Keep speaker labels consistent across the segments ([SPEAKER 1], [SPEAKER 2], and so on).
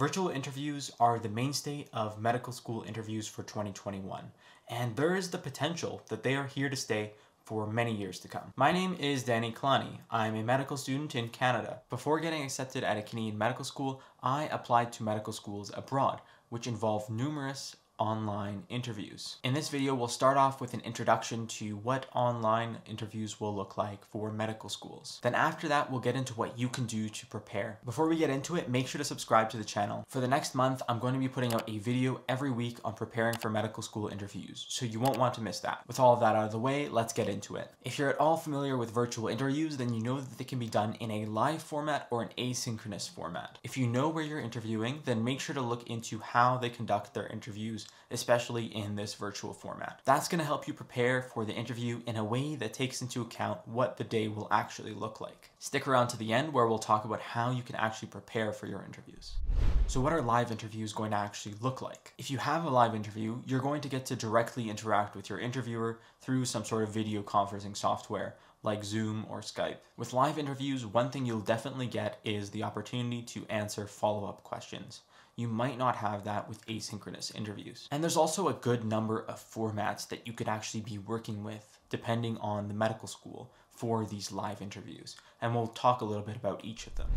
[SPEAKER 1] Virtual interviews are the mainstay of medical school interviews for 2021, and there is the potential that they are here to stay for many years to come. My name is Dani Kilani. I'm a medical student in Canada. Before getting accepted at a Canadian medical school, I applied to medical schools abroad, which involve numerous online interviews. In this video, we'll start off with an introduction to what online interviews will look like for medical schools. Then after that, we'll get into what you can do to prepare. Before we get into it, make sure to subscribe to the channel. For the next month, I'm going to be putting out a video every week on preparing for medical school interviews, so you won't want to miss that. With all of that out of the way, let's get into it. If you're at all familiar with virtual interviews, then you know that they can be done in a live format or an asynchronous format. If you know where you're interviewing, then make sure to look into how they conduct their interviews especially in this virtual format. That's going to help you prepare for the interview in a way that takes into account what the day will actually look like. Stick around to the end where we'll talk about how you can actually prepare for your interviews. So what are live interviews going to actually look like? If you have a live interview, you're going to get to directly interact with your interviewer through some sort of video conferencing software like Zoom or Skype. With live interviews, one thing you'll definitely get is the opportunity to answer follow-up questions you might not have that with asynchronous interviews. And there's also a good number of formats that you could actually be working with depending on the medical school for these live interviews. And we'll talk a little bit about each of them.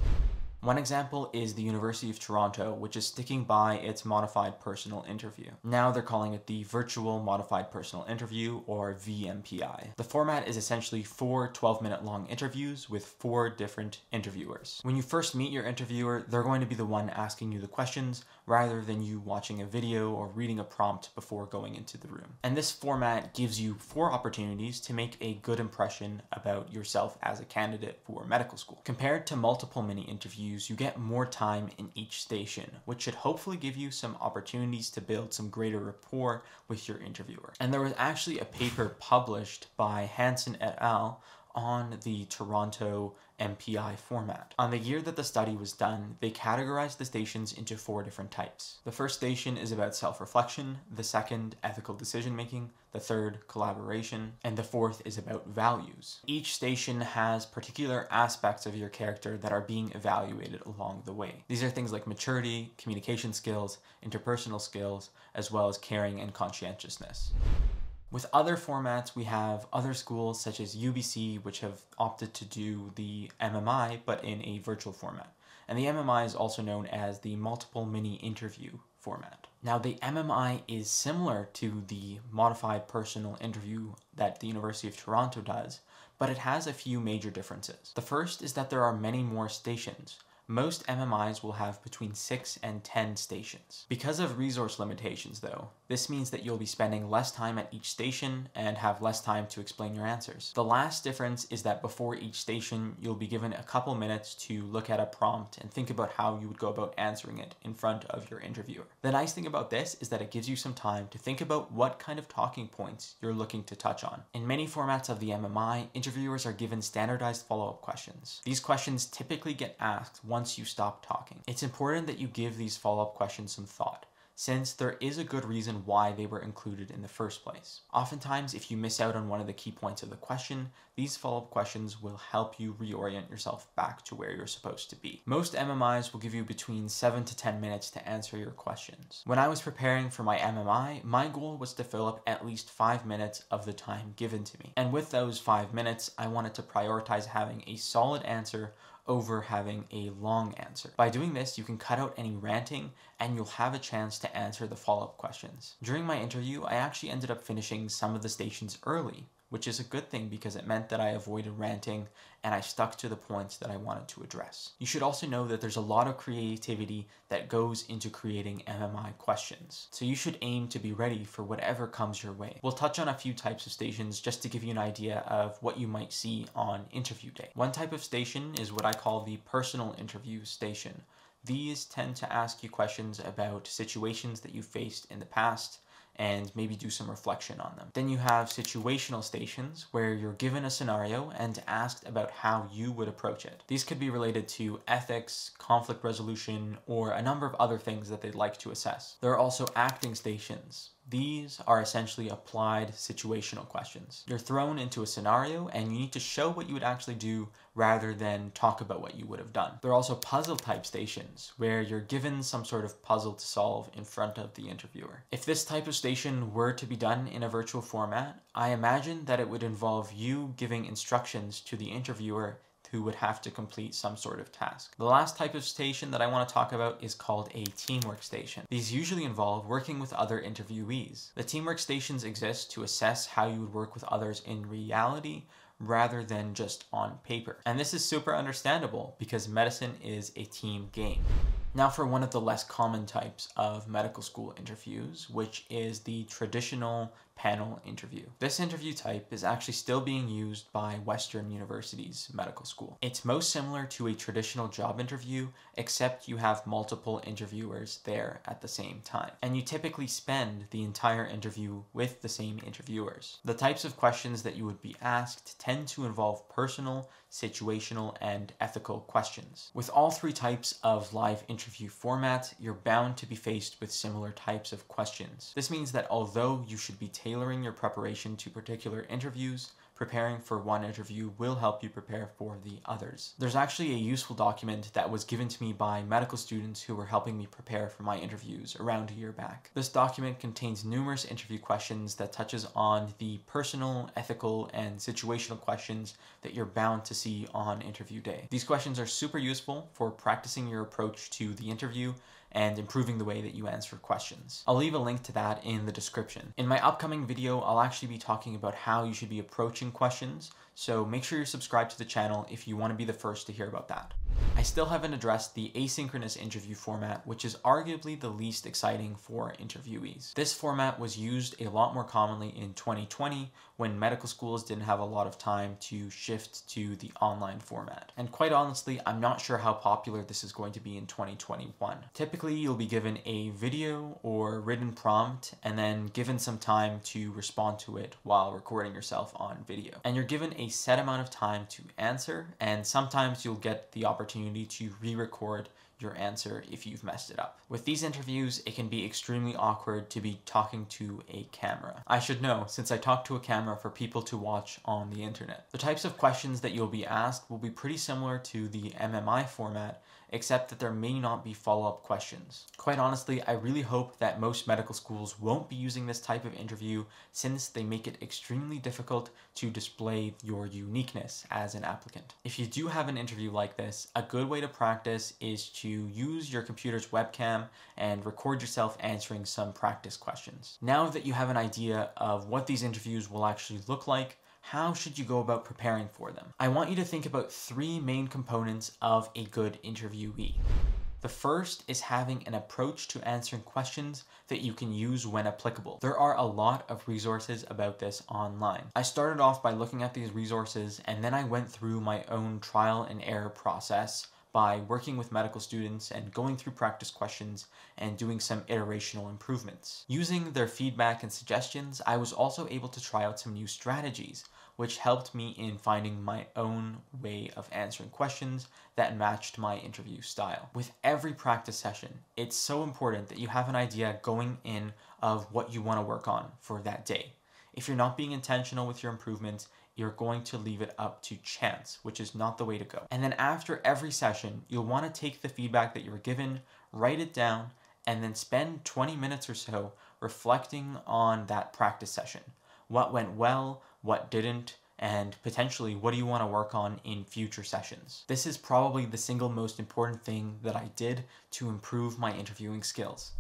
[SPEAKER 1] One example is the University of Toronto, which is sticking by its modified personal interview. Now they're calling it the Virtual Modified Personal Interview, or VMPI. The format is essentially four 12 minute long interviews with four different interviewers. When you first meet your interviewer, they're going to be the one asking you the questions rather than you watching a video or reading a prompt before going into the room. And this format gives you four opportunities to make a good impression about yourself as a candidate for medical school. Compared to multiple mini interviews, you get more time in each station, which should hopefully give you some opportunities to build some greater rapport with your interviewer. And there was actually a paper published by Hanson et al on the Toronto MPI format. On the year that the study was done, they categorized the stations into four different types. The first station is about self-reflection, the second, ethical decision-making, the third, collaboration, and the fourth is about values. Each station has particular aspects of your character that are being evaluated along the way. These are things like maturity, communication skills, interpersonal skills, as well as caring and conscientiousness. With other formats, we have other schools such as UBC, which have opted to do the MMI, but in a virtual format. And the MMI is also known as the multiple mini interview format. Now, the MMI is similar to the modified personal interview that the University of Toronto does, but it has a few major differences. The first is that there are many more stations. Most MMIs will have between 6 and 10 stations. Because of resource limitations though, this means that you'll be spending less time at each station and have less time to explain your answers. The last difference is that before each station, you'll be given a couple minutes to look at a prompt and think about how you would go about answering it in front of your interviewer. The nice thing about this is that it gives you some time to think about what kind of talking points you're looking to touch on. In many formats of the MMI, interviewers are given standardized follow-up questions. These questions typically get asked once you stop talking. It's important that you give these follow-up questions some thought since there is a good reason why they were included in the first place. Oftentimes, if you miss out on one of the key points of the question, these follow-up questions will help you reorient yourself back to where you're supposed to be. Most MMIs will give you between 7 to 10 minutes to answer your questions. When I was preparing for my MMI, my goal was to fill up at least 5 minutes of the time given to me. And with those 5 minutes, I wanted to prioritize having a solid answer over having a long answer. By doing this, you can cut out any ranting and you'll have a chance to answer the follow-up questions. During my interview, I actually ended up finishing some of the stations early, which is a good thing because it meant that I avoided ranting and I stuck to the points that I wanted to address. You should also know that there's a lot of creativity that goes into creating MMI questions, so you should aim to be ready for whatever comes your way. We'll touch on a few types of stations just to give you an idea of what you might see on interview day. One type of station is what I call the personal interview station. These tend to ask you questions about situations that you faced in the past, and maybe do some reflection on them. Then you have situational stations where you're given a scenario and asked about how you would approach it. These could be related to ethics, conflict resolution, or a number of other things that they'd like to assess. There are also acting stations These are essentially applied situational questions. You're thrown into a scenario and you need to show what you would actually do rather than talk about what you would have done. There are also puzzle type stations where you're given some sort of puzzle to solve in front of the interviewer. If this type of station were to be done in a virtual format, I imagine that it would involve you giving instructions to the interviewer who would have to complete some sort of task. The last type of station that I want to talk about is called a teamwork station. These usually involve working with other interviewees. The teamwork stations exist to assess how you would work with others in reality rather than just on paper. And this is super understandable because medicine is a team game. Now for one of the less common types of medical school interviews, which is the traditional panel interview. This interview type is actually still being used by Western universities medical school. It's most similar to a traditional job interview, except you have multiple interviewers there at the same time. And you typically spend the entire interview with the same interviewers. The types of questions that you would be asked tend to involve personal, situational, and ethical questions. With all three types of live interview formats, you're bound to be faced with similar types of questions. This means that although you should be tailoring your preparation to particular interviews, preparing for one interview will help you prepare for the others. There's actually a useful document that was given to me by medical students who were helping me prepare for my interviews around a year back. This document contains numerous interview questions that touches on the personal, ethical, and situational questions that you're bound to see on interview day. These questions are super useful for practicing your approach to the interview and improving the way that you answer questions. I'll leave a link to that in the description. In my upcoming video, I'll actually be talking about how you should be approaching questions, so make sure you're subscribed to the channel if you want to be the first to hear about that. I still haven't addressed the asynchronous interview format, which is arguably the least exciting for interviewees. This format was used a lot more commonly in 2020 when medical schools didn't have a lot of time to shift to the online format. And quite honestly, I'm not sure how popular this is going to be in 2021. Typically, you'll be given a video or written prompt and then given some time to respond to it while recording yourself on video. And you're given a set amount of time to answer, and sometimes you'll get the opportunity to re-record your answer if you've messed it up. With these interviews, it can be extremely awkward to be talking to a camera. I should know, since I talk to a camera for people to watch on the internet. The types of questions that you'll be asked will be pretty similar to the MMI format, except that there may not be follow-up questions. Quite honestly, I really hope that most medical schools won't be using this type of interview since they make it extremely difficult to display your uniqueness as an applicant. If you do have an interview like this, a good way to practice is to use your computer's webcam and record yourself answering some practice questions. Now that you have an idea of what these interviews will actually look like, how should you go about preparing for them? I want you to think about three main components of a good interviewee. The first is having an approach to answering questions that you can use when applicable. There are a lot of resources about this online. I started off by looking at these resources and then I went through my own trial and error process by working with medical students and going through practice questions and doing some iterational improvements. Using their feedback and suggestions, I was also able to try out some new strategies, which helped me in finding my own way of answering questions that matched my interview style. With every practice session, it's so important that you have an idea going in of what you want to work on for that day. If you're not being intentional with your improvements, you're going to leave it up to chance, which is not the way to go. And then after every session, you'll want to take the feedback that you were given, write it down, and then spend 20 minutes or so reflecting on that practice session. What went well, what didn't, and potentially what do you want to work on in future sessions. This is probably the single most important thing that I did to improve my interviewing skills.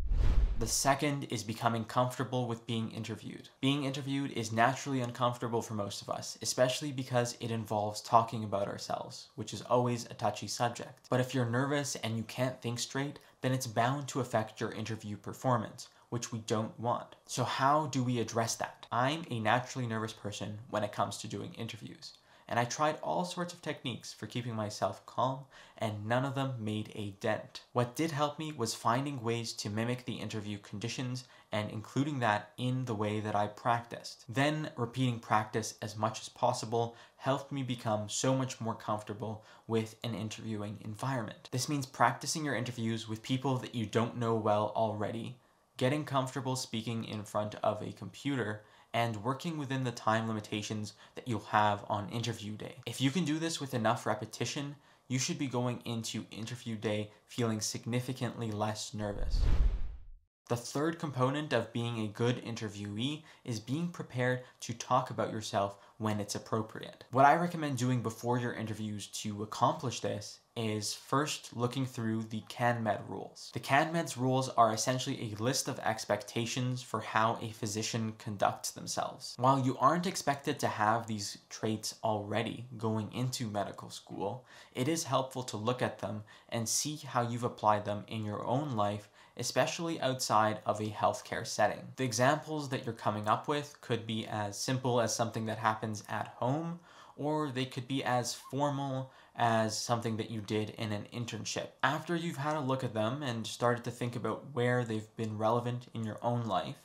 [SPEAKER 1] The second is becoming comfortable with being interviewed. Being interviewed is naturally uncomfortable for most of us, especially because it involves talking about ourselves, which is always a touchy subject. But if you're nervous and you can't think straight, then it's bound to affect your interview performance, which we don't want. So how do we address that? I'm a naturally nervous person when it comes to doing interviews and I tried all sorts of techniques for keeping myself calm, and none of them made a dent. What did help me was finding ways to mimic the interview conditions and including that in the way that I practiced. Then repeating practice as much as possible helped me become so much more comfortable with an interviewing environment. This means practicing your interviews with people that you don't know well already, getting comfortable speaking in front of a computer, and working within the time limitations that you'll have on interview day. If you can do this with enough repetition, you should be going into interview day feeling significantly less nervous. The third component of being a good interviewee is being prepared to talk about yourself when it's appropriate. What I recommend doing before your interviews to accomplish this is first looking through the CanMEDS rules. The CanMEDS roles are essentially a list of expectations for how a physician conducts themselves. While you aren't expected to have these traits already going into medical school, it is helpful to look at them and see how you've applied them in your own life especially outside of a healthcare setting. The examples that you're coming up with could be as simple as something that happens at home, or they could be as formal as something that you did in an internship. After you've had a look at them and started to think about where they've been relevant in your own life,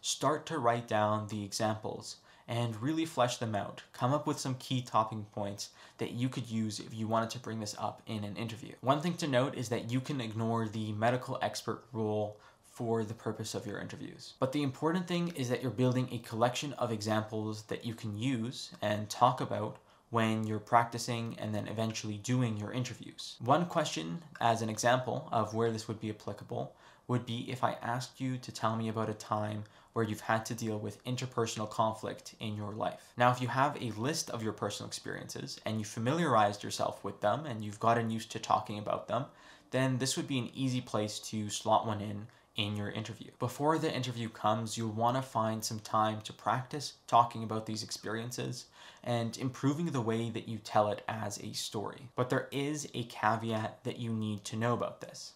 [SPEAKER 1] start to write down the examples and really flesh them out. Come up with some key talking points that you could use if you wanted to bring this up in an interview. One thing to note is that you can ignore the medical expert role for the purpose of your interviews. But the important thing is that you're building a collection of examples that you can use and talk about when you're practicing and then eventually doing your interviews. One question, as an example of where this would be applicable, would be if I asked you to tell me about a time where you've had to deal with interpersonal conflict in your life. Now, if you have a list of your personal experiences and you familiarized yourself with them and you've gotten used to talking about them, then this would be an easy place to slot one in in your interview. Before the interview comes, you'll want to find some time to practice talking about these experiences and improving the way that you tell it as a story. But there is a caveat that you need to know about this.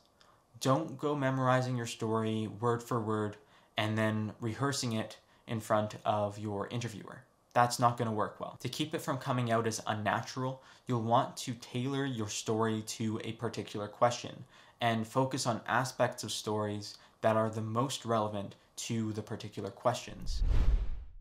[SPEAKER 1] Don't go memorizing your story word for word and then rehearsing it in front of your interviewer. That's not going to work well. To keep it from coming out as unnatural, you'll want to tailor your story to a particular question and focus on aspects of stories that are the most relevant to the particular questions.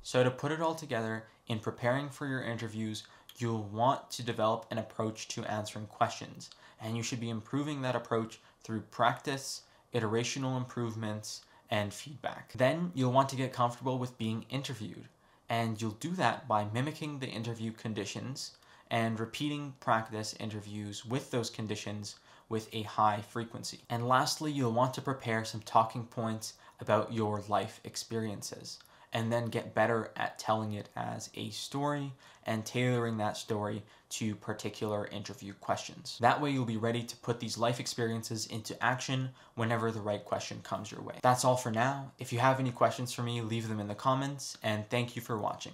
[SPEAKER 1] So, to put it all together, in preparing for your interviews, you'll want to develop an approach to answering questions, and you should be improving that approach through practice, iterational improvements, and feedback. Then you'll want to get comfortable with being interviewed, and you'll do that by mimicking the interview conditions and repeating practice interviews with those conditions with a high frequency. And lastly, you'll want to prepare some talking points about your life experiences and then get better at telling it as a story and tailoring that story to particular interview questions. That way you'll be ready to put these life experiences into action whenever the right question comes your way. That's all for now. If you have any questions for me, leave them in the comments and thank you for watching.